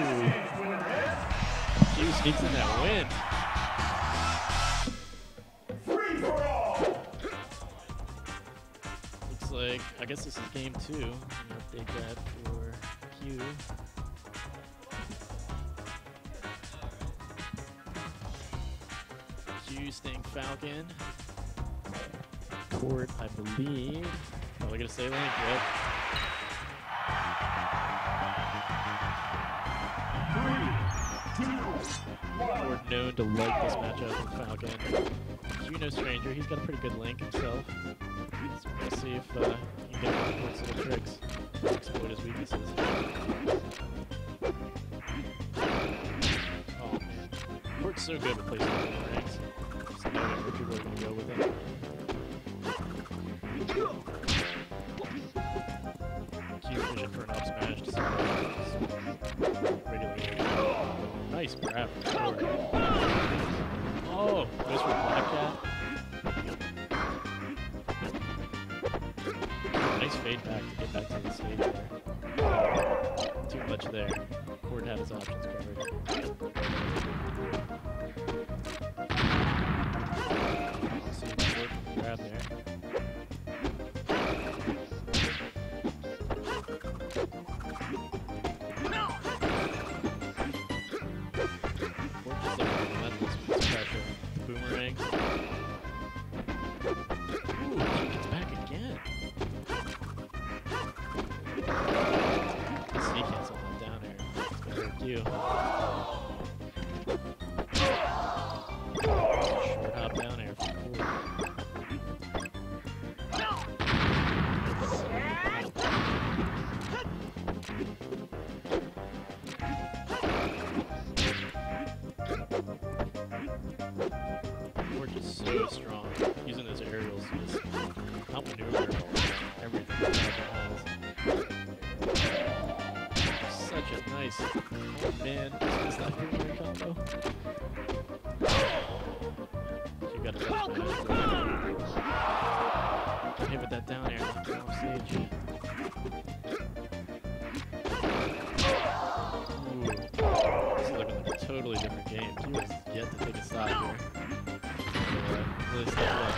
Q sneaks in that win. Free for all. Looks like, I guess this is game two. I'm gonna update that for Q. Q staying Falcon. Kort, I believe. Probably gonna say Link, yep. Kort known to like this matchup with Falcon. Q no stranger, he's got a pretty good link himself. So we'll see if uh, he can get Kort's little tricks to exploit his weaknesses. Oh man. Kort's so good at placing boomerangs. Just know that people are gonna go with it. Nice grab. Oh, goes for Black Cat. Nice fade back to get back to the stage. Too much there. Kort had his options covered. Grab there. You. Short hop down air. Kort just so strong. That down stage. Ooh. This is looking like a totally different game. He was yet to take a stop here. Really stepped up.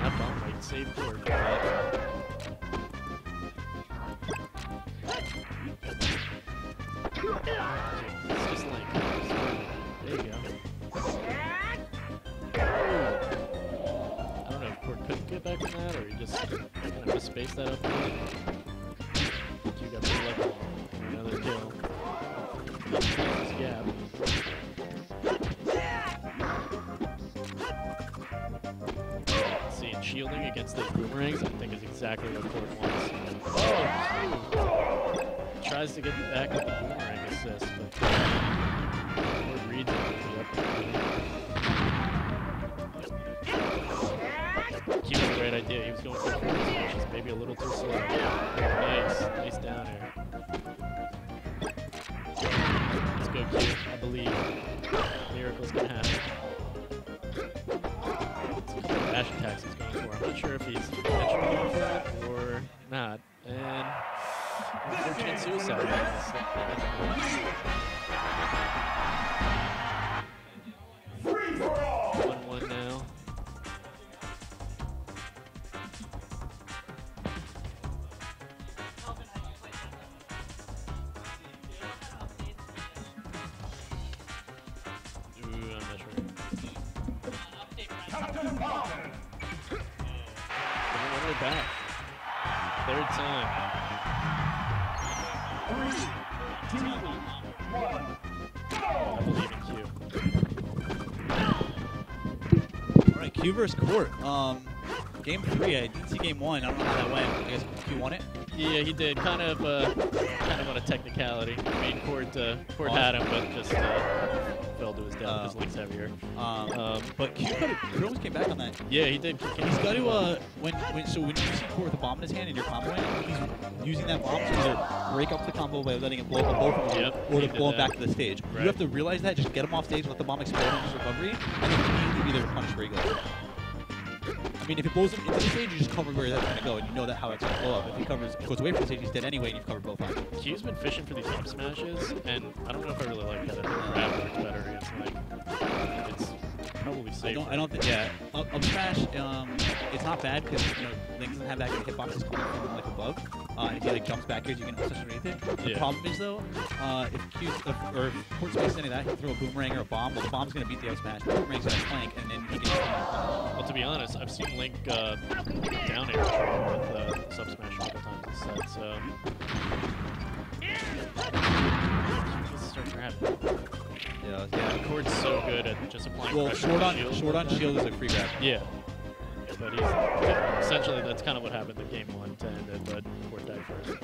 That bump might save Kort. Just kind of misspaced that up. You got pretty lucky. Another kill. Gap. See, and shielding against those boomerangs, I think is exactly what Kort wants. Oh. Tries to get back with the boomerang assist, but Kort reads the. Was a great idea. He was going for smashes, maybe a little too slow. Nice, nice down air. Let's go, Q. I believe miracles can happen. Dash attacks he's going for. I'm not sure if he's going for that or not. And unfortunate suicide. One one Bring one way back. Third time. I believe in Q. All right, Q versus Kort. Um, game three. I didn't see game one. I don't know how that went. I guess Q won it. Yeah, he did. Kind of, uh, kind of on a technicality. I mean, Kort, uh, Kort had him, but just uh, fell to his death Uh, because Link's heavier. Um, Um, but Q he almost came back on that. yeah, he did. He's got to uh, when when so when you see Kort with a bomb in his hand and you're comboing, he's using that bomb to either break up the combo by letting it blow up on both of them, Yep, or to blow him back to the stage. Right. You have to realize that. Just get him off stage, let the bomb explode in his recovery, and then immediately be there punish where he goes. I mean, if it blows him into the stage, you just cover where that's going to go, and you know that how it's going to blow up. If he covers goes away from the stage, he's dead anyway, and you've covered both options. Q's been fishing for these up smashes, and I don't know if I really like that. I don't, I don't think, yeah. Up, up smash, um, it's not bad because, you know, Link doesn't have that good hitboxes coming from, like, above. Uh, and if he, like, jumps back here, you can up smash underneath it. The Yeah. problem is, though, uh, if Q's, if, or if Kort Space any of that, he'll throw a boomerang or a bomb. Well, the bomb's going to beat the up smash. The boomerang's going to flank, and then he can just come. Well, to be honest, I've seen Link uh, down air trade with uh, sub smash a couple times this set, so. Let's start grabbing. Yeah, yeah. Kort's so good at just applying Well, pressure short on, shield. short on shield is a free grab. Yeah. But he's essentially that's kind of what happened in game one to end it, but Kort died first.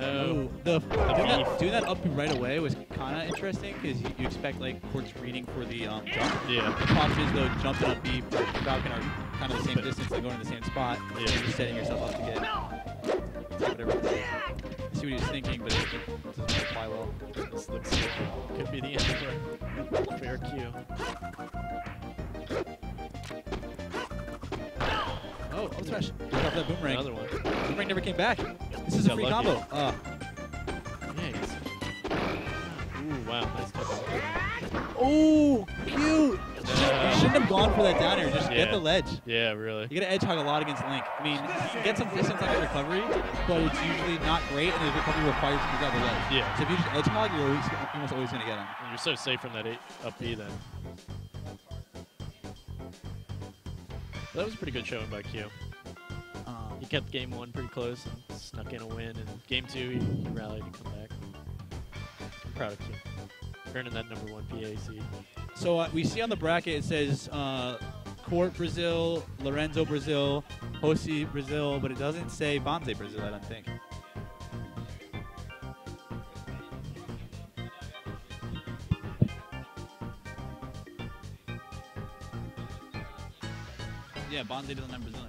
No. Ooh, the, doing, that, doing that up right away was kind of interesting because you, you expect like Kort's reading for the um, jump. Yeah. The problem is though, jump and up B Falcon are kind of the same But- distance. They're going to the same spot. Yeah. You're setting yourself up to get see what he's thinking, but it, it doesn't apply well. This looks like it could be the end of our fair Q. Oh, up smash. Look out for that boomerang. Another one. Boomerang never came back. This is a free lucky. combo. Uh, Yeah, he's... Ooh, wow, nice touch. oh, cute. You shouldn't have gone for that down air. Just get the ledge. Yeah, really. You gotta edge hog a lot against Link. I mean, get some distance on the recovery, but it's usually not great, and the recovery requires you to grab the ledge. Yeah. So if you just edge hog, you're always, almost always gonna get him. And You're so safe from that eight up B then. That was a pretty good showing by Q. Um, He kept game one pretty close and snuck in a win. And game two, he, he rallied and come back. I'm proud of Q. Earning that number one PAC. So uh, we see on the bracket it says uh, Kort Brazil, Lorenzo Brazil, Josi Brazil, but it doesn't say Banze Brazil. I don't think. Yeah, Banze doesn't have Brazil.